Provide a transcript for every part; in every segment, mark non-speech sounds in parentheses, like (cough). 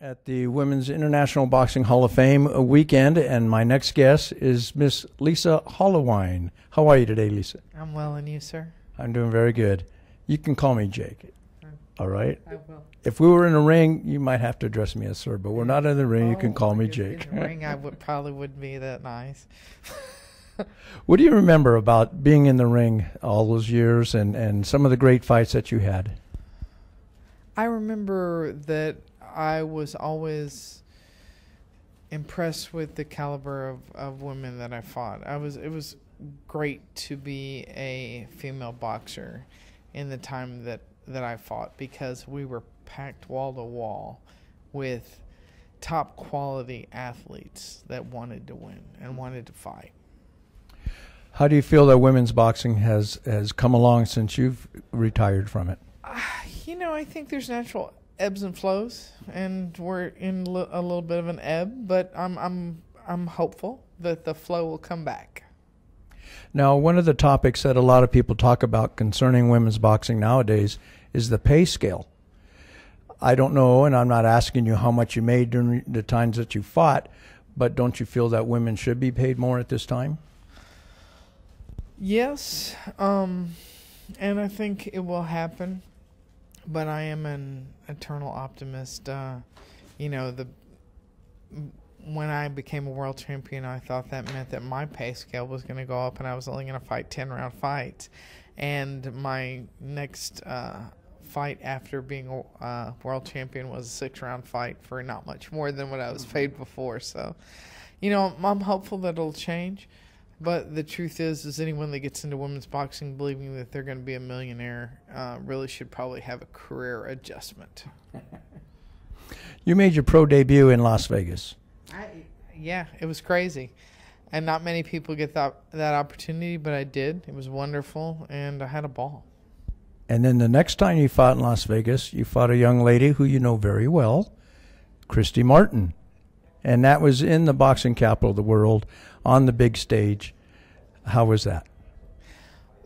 at the Women's International Boxing Hall of Fame weekend, and my next guest is Miss Lisa Holewyne. How are you today, Lisa? I'm well, and you, sir? I'm doing very good. You can call me Jake. All right. I will. If we were in a ring, you might have to address me as sir, but we're not in the ring. you can Oh, call me Jake. In the ring, I (laughs) would probably wouldn't be that nice. (laughs) What do you remember about being in the ring all those years and, and some of the great fights that you had? I remember that I was always impressed with the caliber of, of women that I fought. I was it was great to be a female boxer in the time that, that I fought because we were packed wall to wall with top quality athletes that wanted to win and wanted to fight. How do you feel that women's boxing has, has come along since you've retired from it? Know, I think there's natural ebbs and flows, and we're in li- a little bit of an ebb. But I'm I'm I'm hopeful that the flow will come back. Now, one of the topics that a lot of people talk about concerning women's boxing nowadays is the pay scale. I don't know, and I'm not asking you how much you made during the times that you fought, but don't you feel that women should be paid more at this time? Yes, um, and I think it will happen. But I am an eternal optimist. Uh, you know, the when I became a world champion, I thought that meant that my pay scale was going to go up, and I was only going to fight ten round fights. And my next uh, fight after being a uh, world champion was a six round fight for not much more than what I was paid before. So, you know, I'm hopeful that it'll change. But the truth is, is anyone that gets into women's boxing believing that they're going to be a millionaire uh, really should probably have a career adjustment. You made your pro debut in Las Vegas. I, yeah, it was crazy, and not many people get that that opportunity, but I did. It was wonderful, and I had a ball. And then the next time you fought in Las Vegas, you fought a young lady who you know very well, Christy Martin. And that was in the boxing capital of the world on the big stage. How was that?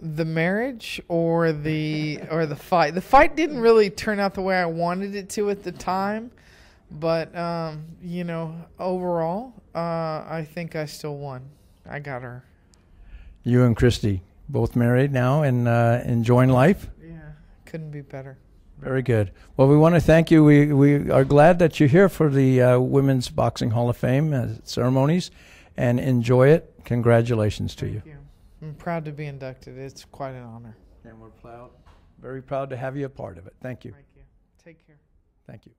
The marriage or the or the fight. The fight didn't really turn out the way I wanted it to at the time, but um, you know, overall, uh, I think I still won. I got her. You and Christy both married now and uh, enjoying life? Yeah, couldn't be better. Very good. Well, we want to thank you. We, we are glad that you're here for the uh, Women's Boxing Hall of Fame uh, ceremonies and enjoy it. Congratulations to you. You. I'm proud to be inducted. It's quite an honor. And we're proud, very proud to have you a part of it. Thank you. Thank you. Take care. Thank you.